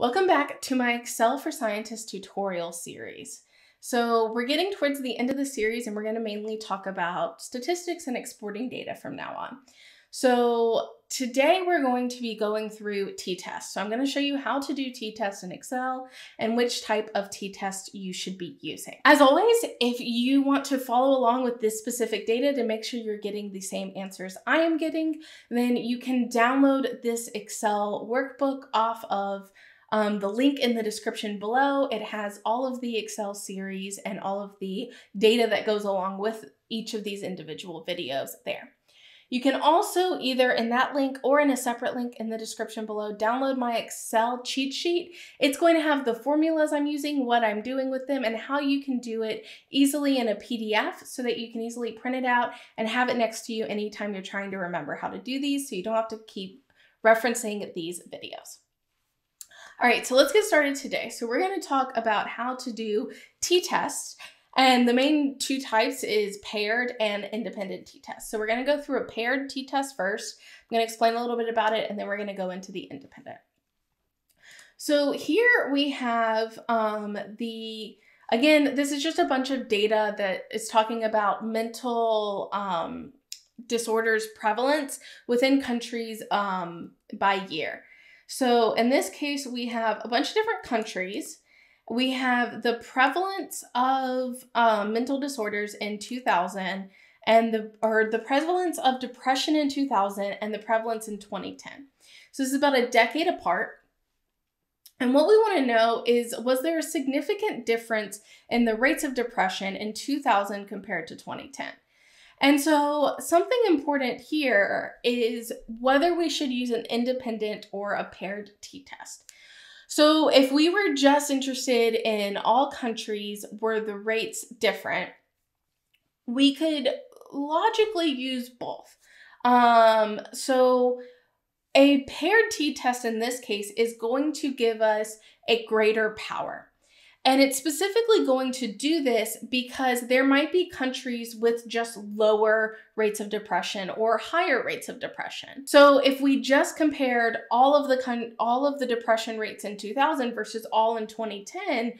Welcome back to my Excel for Scientists tutorial series. So we're getting towards the end of the series and we're going to mainly talk about statistics and exporting data from now on. So today we're going to be going through t-tests. So I'm going to show you how to do t-tests in Excel and which type of t-test you should be using. As always, if you want to follow along with this specific data to make sure you're getting the same answers I am getting, then you can download this Excel workbook off of um, the link in the description below, it has all of the Excel series and all of the data that goes along with each of these individual videos there. You can also either in that link or in a separate link in the description below, download my Excel cheat sheet. It's going to have the formulas I'm using, what I'm doing with them, and how you can do it easily in a PDF so that you can easily print it out and have it next to you anytime you're trying to remember how to do these so you don't have to keep referencing these videos. All right, so let's get started today. So we're going to talk about how to do t-tests. And the main two types is paired and independent t-tests. So we're going to go through a paired t-test first. I'm going to explain a little bit about it, and then we're going to go into the independent. So here we have um, the, again, this is just a bunch of data that is talking about mental um, disorders prevalence within countries um, by year. So in this case, we have a bunch of different countries. We have the prevalence of um, mental disorders in 2000 and the or the prevalence of depression in 2000 and the prevalence in 2010. So this is about a decade apart. And what we want to know is was there a significant difference in the rates of depression in 2000 compared to 2010? And so, something important here is whether we should use an independent or a paired t test. So, if we were just interested in all countries were the rates different, we could logically use both. Um, so, a paired t test in this case is going to give us a greater power. And it's specifically going to do this because there might be countries with just lower rates of depression or higher rates of depression. So if we just compared all of the all of the depression rates in 2000 versus all in 2010,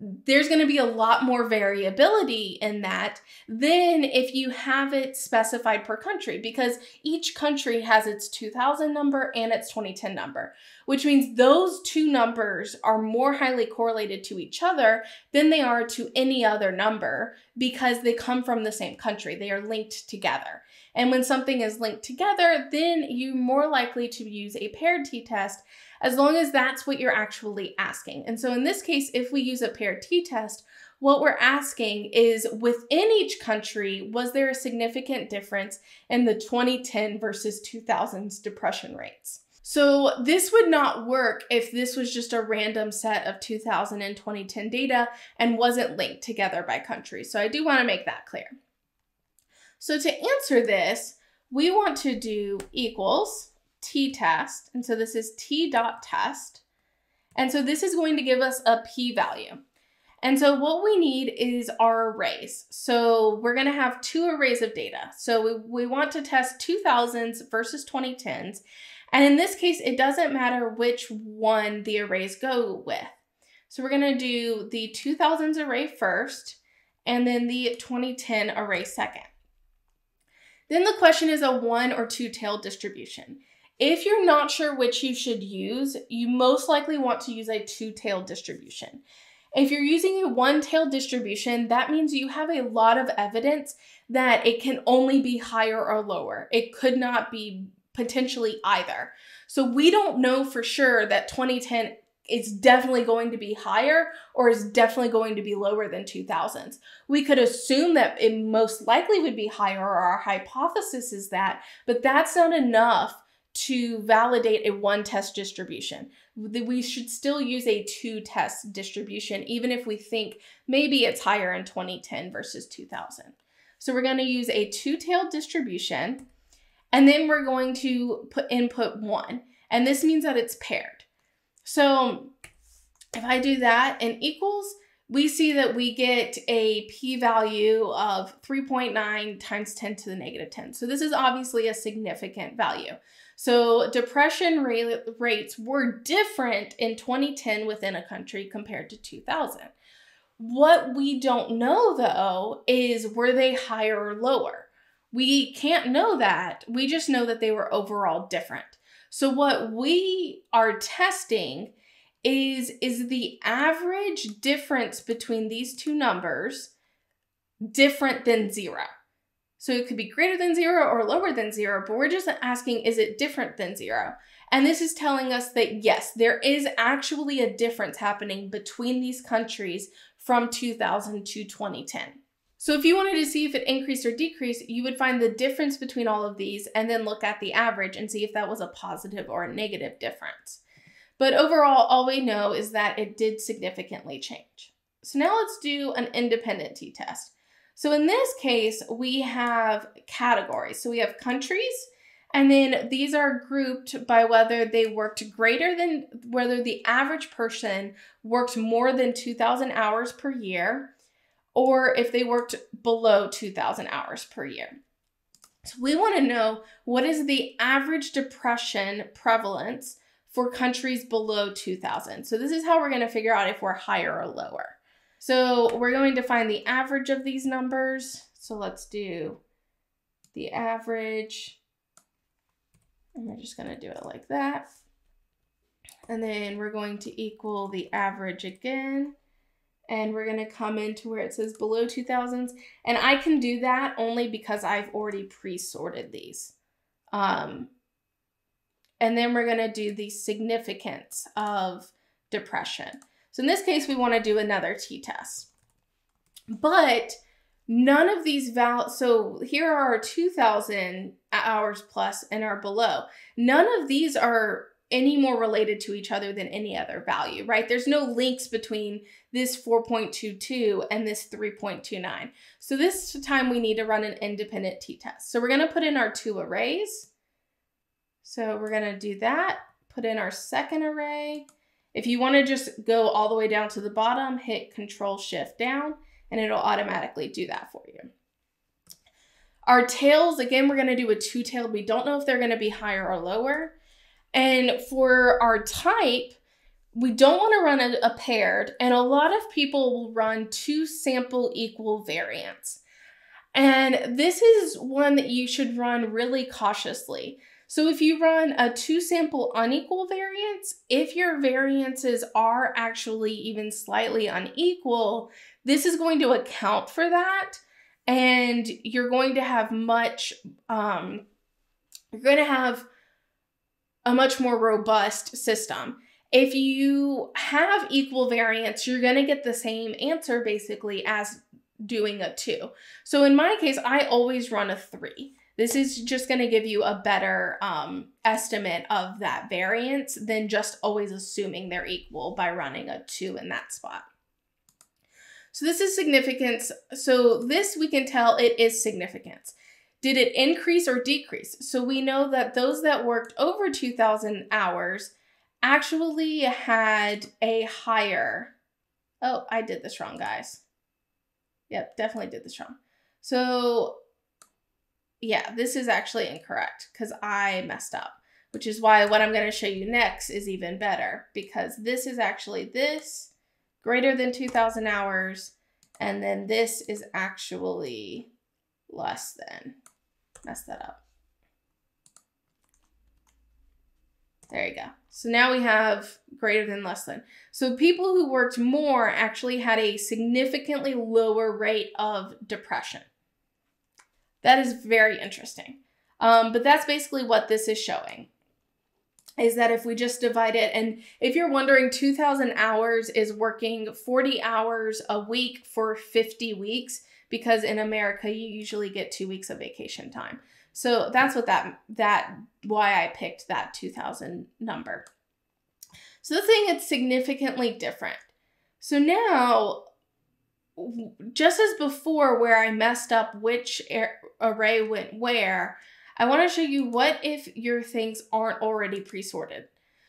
there's going to be a lot more variability in that than if you have it specified per country because each country has its 2000 number and its 2010 number, which means those two numbers are more highly correlated to each other than they are to any other number because they come from the same country. They are linked together. And when something is linked together, then you're more likely to use a paired t-test as long as that's what you're actually asking. And so in this case, if we use a paired t-test, what we're asking is within each country, was there a significant difference in the 2010 versus 2000s depression rates? So this would not work if this was just a random set of 2000 and 2010 data and wasn't linked together by country. So I do want to make that clear. So to answer this, we want to do equals t-test. And so this is t dot test. And so this is going to give us a p-value. And so what we need is our arrays. So we're going to have two arrays of data. So we, we want to test 2000s versus 2010s. And in this case, it doesn't matter which one the arrays go with. So we're going to do the 2000s array first and then the 2010 array second. Then the question is a one or two tail distribution. If you're not sure which you should use, you most likely want to use a two-tailed distribution. If you're using a one-tailed distribution, that means you have a lot of evidence that it can only be higher or lower. It could not be potentially either. So we don't know for sure that 2010 is definitely going to be higher or is definitely going to be lower than 2000s. We could assume that it most likely would be higher or our hypothesis is that, but that's not enough to validate a one test distribution. We should still use a two test distribution, even if we think maybe it's higher in 2010 versus 2000. So we're going to use a two tailed distribution, and then we're going to put input one. And this means that it's paired. So if I do that and equals, we see that we get a p-value of 3.9 times 10 to the negative 10. So this is obviously a significant value. So depression rate, rates were different in 2010 within a country compared to 2000. What we don't know though is were they higher or lower? We can't know that. We just know that they were overall different. So what we are testing is is the average difference between these two numbers different than 0? So it could be greater than zero or lower than zero, but we're just asking, is it different than zero? And this is telling us that yes, there is actually a difference happening between these countries from 2000 to 2010. So if you wanted to see if it increased or decreased, you would find the difference between all of these and then look at the average and see if that was a positive or a negative difference. But overall, all we know is that it did significantly change. So now let's do an independent t-test. So in this case, we have categories. So we have countries, and then these are grouped by whether they worked greater than, whether the average person worked more than 2,000 hours per year, or if they worked below 2,000 hours per year. So we want to know what is the average depression prevalence for countries below 2,000. So this is how we're going to figure out if we're higher or lower. So we're going to find the average of these numbers. So let's do the average. And we're just going to do it like that. And then we're going to equal the average again. And we're going to come into where it says below 2000s. And I can do that only because I've already pre-sorted these. Um, and then we're going to do the significance of depression. So in this case, we want to do another t-test. But none of these val so here are our 2000 hours plus and are below. None of these are any more related to each other than any other value, right? There's no links between this 4.22 and this 3.29. So this time we need to run an independent t-test. So we're going to put in our two arrays. So we're going to do that, put in our second array, if you want to just go all the way down to the bottom, hit Control Shift down and it'll automatically do that for you. Our tails, again, we're going to do a two-tailed. We don't know if they're going to be higher or lower. And for our type, we don't want to run a, a, paired, and a lot of people will run two sample equal variance. And this is one that you should run really cautiously. So if you run a two sample unequal variance, if your variances are actually even slightly unequal, this is going to account for that. And you're going to have much, um, you're going to have a much more robust system. If you have equal variance, you're going to get the same answer basically as doing a two. So in my case, I always run a three. This is just going to give you a better um, estimate of that variance than just always assuming they're equal by running a 2 in that spot. So this is significance. So this we can tell it is significance. Did it increase or decrease? So we know that those that worked over 2,000 hours actually had a higher. Oh, I did this wrong, guys. Yep, definitely did this wrong. So yeah, this is actually incorrect because I messed up, which is why what I'm going to show you next is even better because this is actually this greater than 2,000 hours, and then this is actually less than. Mess that up. There you go. So now we have greater than less than. So people who worked more actually had a significantly lower rate of depression. That is very interesting. Um, but that's basically what this is showing is that if we just divide it, and if you're wondering, 2,000 hours is working 40 hours a week for 50 weeks because in America you usually get two weeks of vacation time. So that's what that that why I picked that 2,000 number. So the thing it's significantly different. So now just as before where I messed up which array went where, I want to show you what if your things aren't already pre-sorted.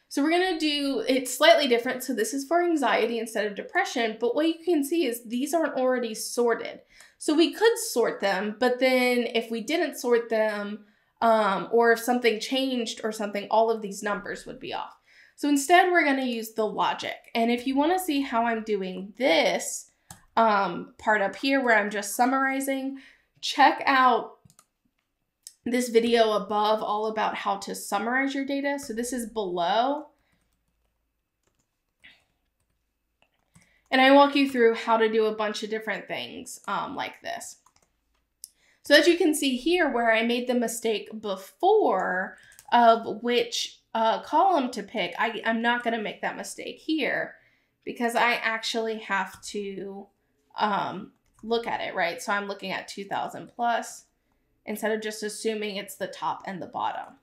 So we're going to do it slightly different. So this is for anxiety instead of depression, but what you can see is these aren't already sorted. So we could sort them, but then if we didn't sort them, um, or if something changed or something, all of these numbers would be off. So instead, we're going to use the logic. And if you want to see how I'm doing this um, part up here where I'm just summarizing, check out this video above all about how to summarize your data. So this is below. And I walk you through how to do a bunch of different things um, like this. So as you can see here where I made the mistake before of which uh, column to pick, I, I'm not going to make that mistake here because I actually have to um, look at it, right? So I'm looking at 2000 plus instead of just assuming it's the top and the bottom.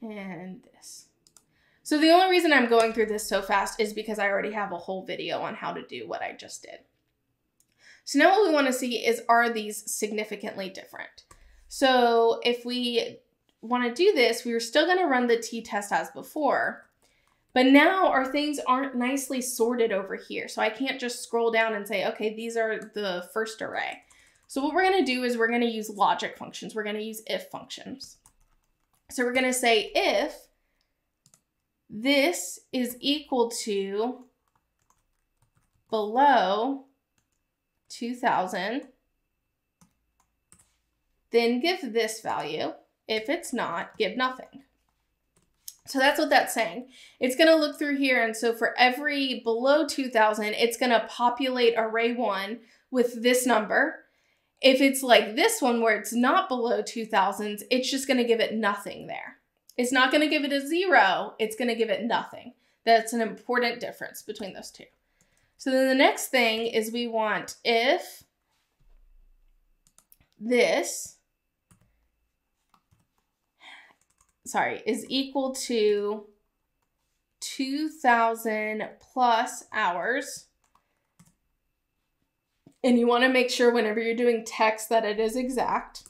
And this. So the only reason I'm going through this so fast is because I already have a whole video on how to do what I just did. So now what we want to see is are these significantly different? So if we want to do this, we are still going to run the t-test as before, but now our things aren't nicely sorted over here. So I can't just scroll down and say, okay, these are the first array. So what we're going to do is we're going to use logic functions. We're going to use if functions. So we're going to say if this is equal to below 2000, then give this value. If it's not, give nothing. So that's what that's saying. It's going to look through here. And so for every below 2000, it's going to populate array one with this number. If it's like this one where it's not below 2000s, it's just going to give it nothing there. It's not going to give it a zero. It's going to give it nothing. That's an important difference between those two. So then the next thing is we want if this sorry, is equal to 2000 plus hours. And you want to make sure whenever you're doing text that it is exact.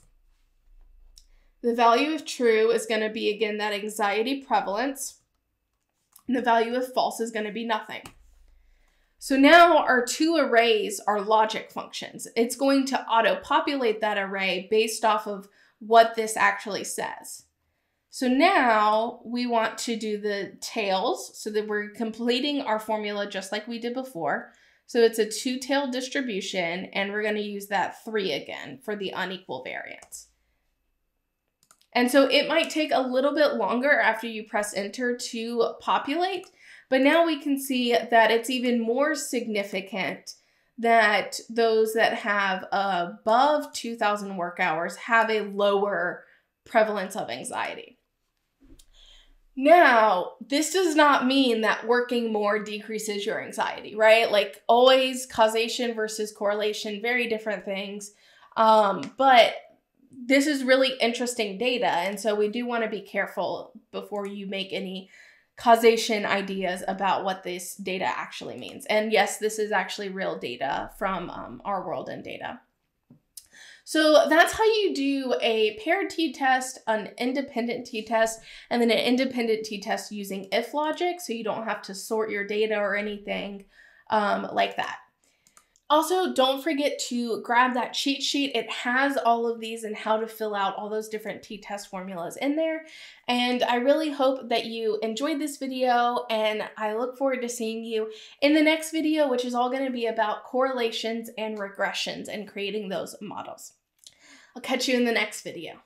The value of true is going to be, again, that anxiety prevalence. And the value of false is going to be nothing. So now our two arrays are logic functions. It's going to auto-populate that array based off of what this actually says. So now we want to do the tails so that we're completing our formula just like we did before. So it's a two-tailed distribution and we're going to use that three again for the unequal variance. And so it might take a little bit longer after you press enter to populate, but now we can see that it's even more significant that those that have above 2000 work hours have a lower prevalence of anxiety. Now, this does not mean that working more decreases your anxiety, right? Like always causation versus correlation, very different things. Um, but this is really interesting data. And so we do want to be careful before you make any causation ideas about what this data actually means. And yes, this is actually real data from um, Our World in Data. So that's how you do a paired t-test, an independent t-test, and then an independent t-test using if logic so you don't have to sort your data or anything um, like that. Also, don't forget to grab that cheat sheet. It has all of these and how to fill out all those different t-test formulas in there. And I really hope that you enjoyed this video and I look forward to seeing you in the next video, which is all gonna be about correlations and regressions and creating those models. I'll catch you in the next video.